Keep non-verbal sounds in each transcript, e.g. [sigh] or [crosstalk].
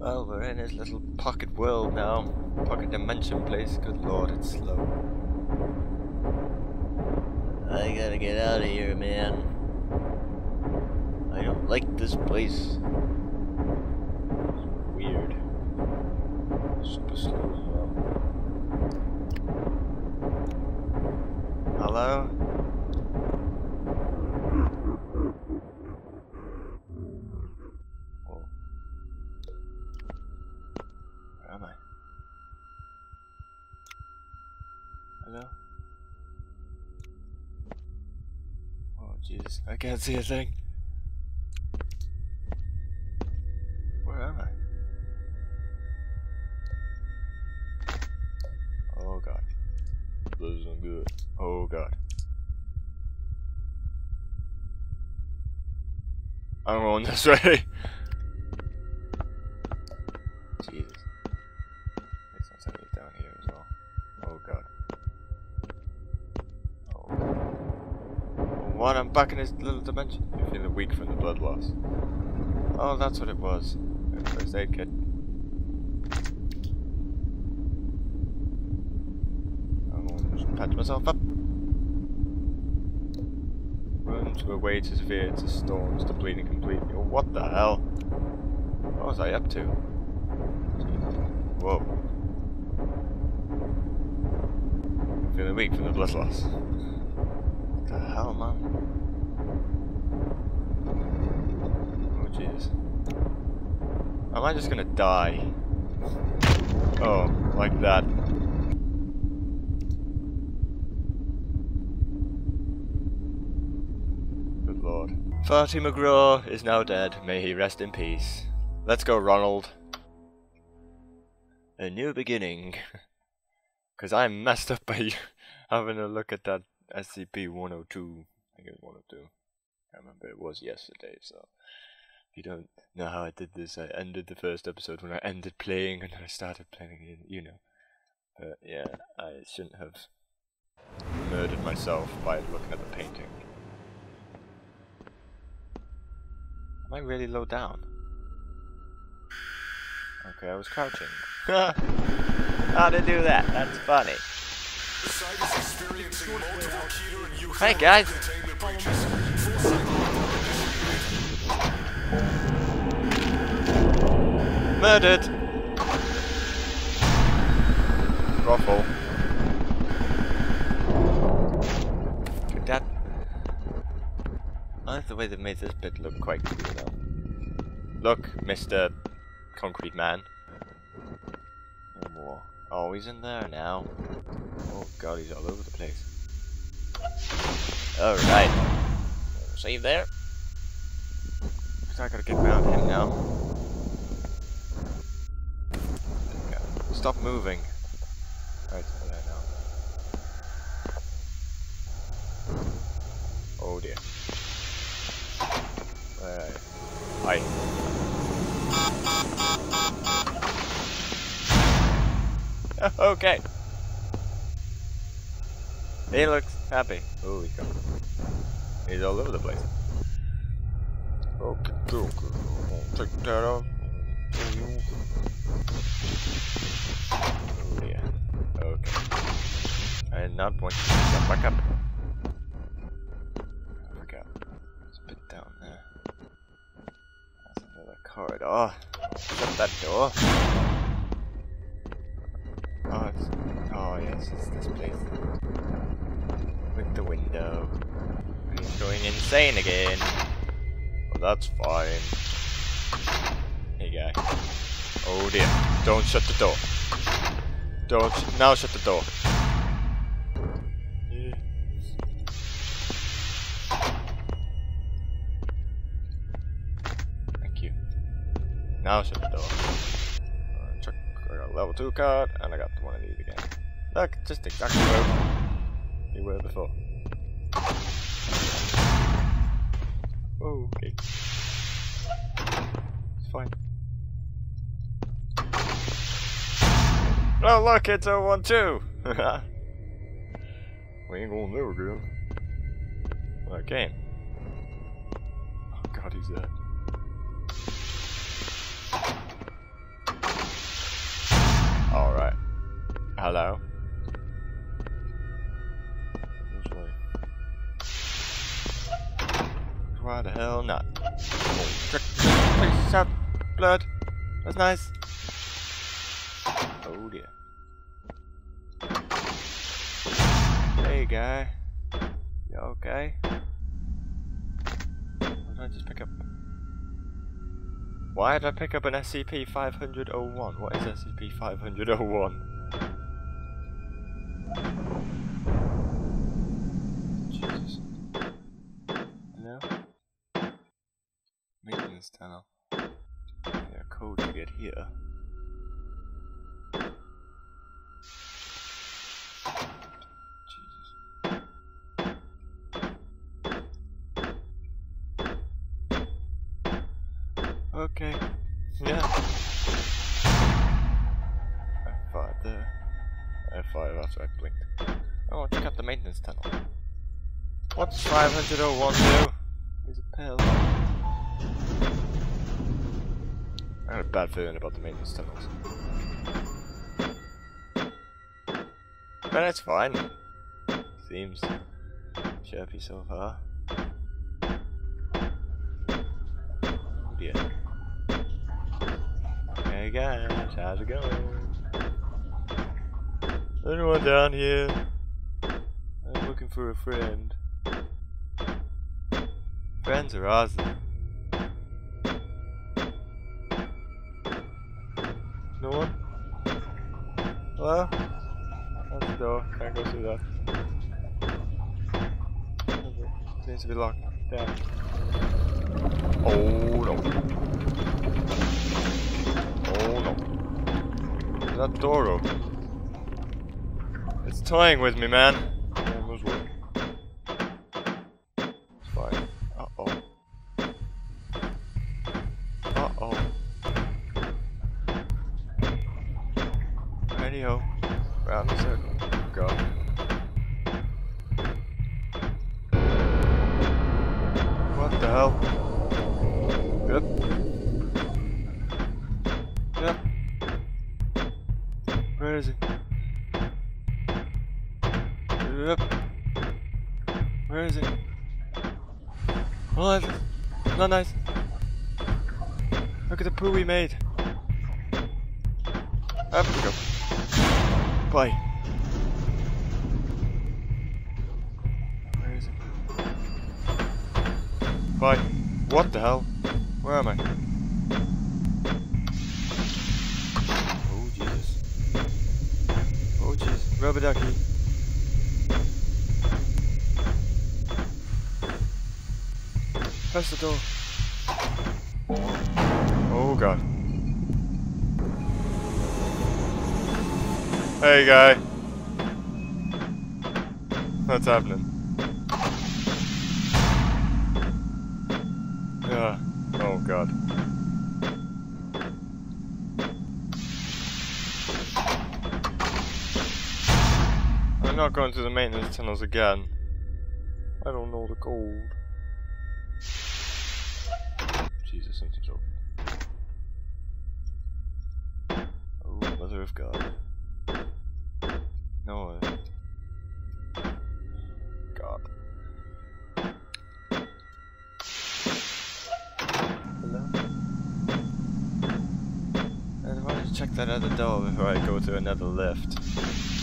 Well, we're in his little pocket world now. Pocket dimension place. Good lord, it's slow. I gotta get out of here, man. I don't like this place. It's weird. Super slow as well. Hello? Jesus, I can't see a thing. Where am I? Oh god. This isn't good. Oh god. I'm going this way. Back in his little dimension. You're feeling weak from the blood loss. Oh, that's what it was. First aid kit. I'm gonna just patch myself up. Wounds were way too severe to storms to bleeding completely. Oh, what the hell? What was I up to? Whoa. I'm feeling weak from the blood loss. What the hell, man? Oh, jeez. Am I just gonna die? Oh, like that. Good lord. Farty McGraw is now dead. May he rest in peace. Let's go, Ronald. A new beginning. [laughs] Because I'm messed up by [laughs] having a look at that SCP-102. I think it was 102. I remember it was yesterday, so... If you don't know how I did this, I ended the first episode when I ended playing and then I started playing again, you know. But yeah, I shouldn't have murdered myself by looking at the painting. Am I really low down? Okay, I was crouching. [laughs] How to do that? That's funny. Hey guys! Murdered! Ruffle. Could that... I like the way they've made this bit look quite cool though. Look, Mr. Concrete Man. No more. Oh, he's in there now. Oh god, he's all over the place. Alright. Save there. I gotta get around him now. Stop moving. Right, there now. Oh dear. Are? Hi. [laughs] okay. He looks happy. Holy cow. He's all over the place. Okay, okay. Take that off. Oh yeah. Okay. I not to jump back up. I forgot. It's a bit down there. That's another corridor. Oh, shut that door. Oh, it's, oh yes, it's this place. With the window. He's going insane again. Well, that's fine. Guy. Oh dear. Don't shut the door. Don't. Sh now shut the door. Thank you. Now shut the door. Uh. I got a level 2 card, and I got the one I need again. Look, just exactly where you were before. Oh, okay. It's fine. Oh look, it's oh a one-two. [laughs] we ain't gonna never get I can't. Oh god, he's dead. All right. Hello. This way? Why the hell not? Oh, check this place. Blood. That's nice. Guy. You okay? What did I just pick up? Why did I pick up an SCP-500-01? What is SCP-500-01? Okay. Yeah. F5 there. F5 after I blinked. Oh, check out the maintenance tunnel. What's 501 do? Here's a pill. I had a bad feeling about the maintenance tunnels. But it's fine. Seems chirpy so far. Guys, how's it going? Anyone down here? I'm looking for a friend. Friends are awesome. No one? Hello? That's the door. Can't go through that. Okay. Seems to be locked. Damn. Oh no. Oh no. Is that door open? It's toying with me, man. Was work. It's fine. Uh oh. Uh oh. Radio. Round the circle. Go. What the hell? Yep. Is he? Yep. Where is he? That's not nice. Look at the poo we made. Up we go. Bye. Where is it? Bye. What the hell? Where am I? Rubber ducky. Press the door. Oh god. Hey guy. What's happening? Yeah. Oh god. Not going through the maintenance tunnels again. I don't know the code. Jesus, something's open. Oh, Mother of God. No. God. Hello? I wanted to check that other door before I go to another lift.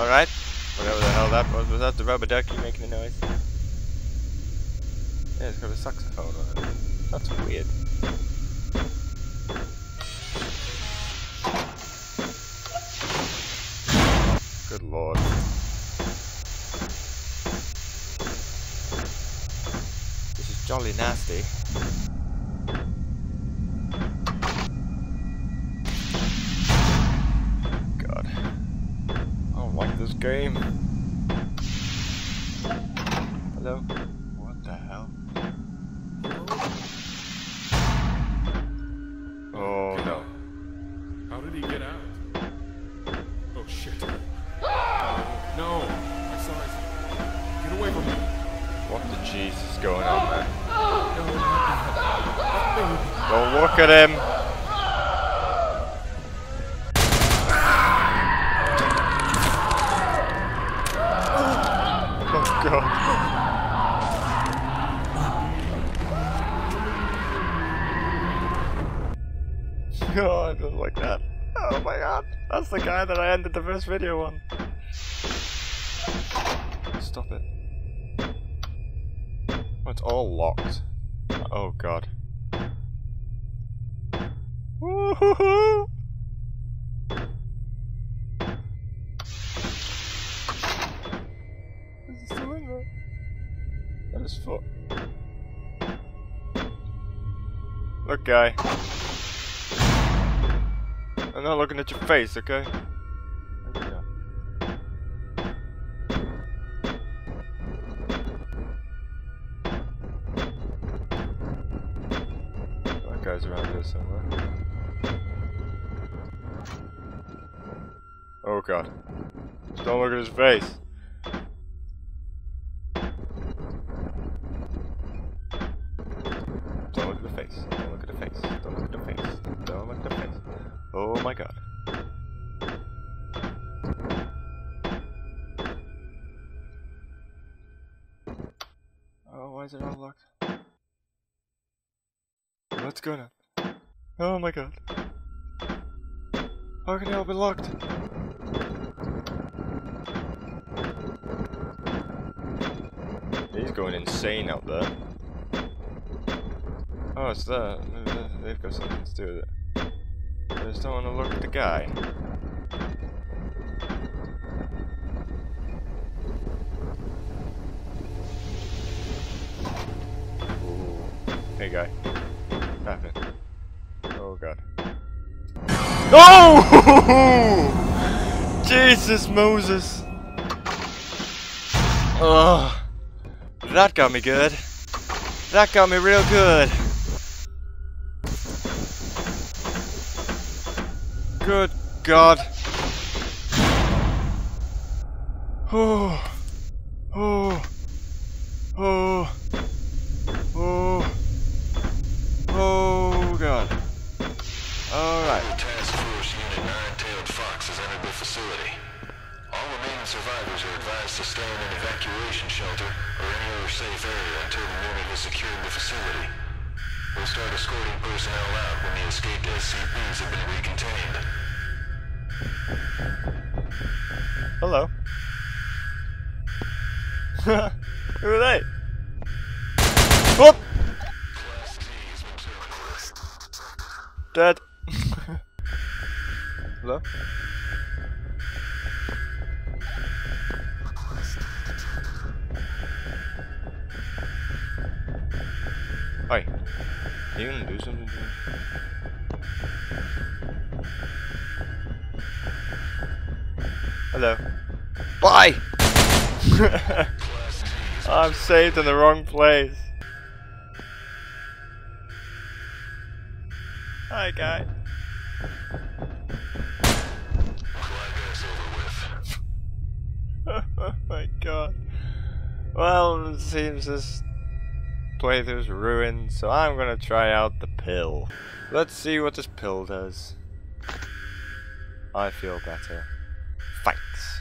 Alright. Whatever the hell that was. Was that the rubber ducky making a noise? Yeah, it's got a saxophone on it. That's weird. Good lord. This is jolly nasty. game. Hello? What the hell? Oh no. How did he get out? Oh shit. Ah! No! I saw his... Get away from me! What the Jesus is going on, man? Don't look at him! That I ended the first video on. Stop it. Oh, it's all locked. Oh god. Woohoo! Is he still in there? That is foot. Look, guy. I'm not looking at your face, okay? Guy's around here somewhere. Oh god. Don't look at his face. Don't look at the face. Don't look at the face. Don't look at the face. Don't look at the face. Oh my god. Oh, why is it all locked? What's going on? Oh my god. How can it all be locked? He's going insane out there. Oh, it's they- they've got something to do with it. I just don't want to look at the guy. Ooh. Hey, guy. Happened? Oh, God. Oh! [laughs] Jesus Moses! Oh, that got me good. That got me real good. Good God. Oh. Oh. Oh. Oh God. Alright. Task Force Unit 9-Tailed Fox has entered the facility. All remaining survivors are advised to stay in an evacuation shelter or any other safe area until the unit has secured the facility. We'll start escorting personnel out when the escaped SCPs have been recontained. Hello. [laughs] Who are they? Whoop! Class T has been terminated. Dead. [laughs] Hello? Hi. You gonna do something to me? Hello. Bye! Class [laughs] T has been I'm saved in the wrong place. Hi, guy. glad that's over with. oh my god. Well, it seems this playthrough's ruined, so I'm gonna try out the pill. Let's see what this pill does. I feel better. Thanks.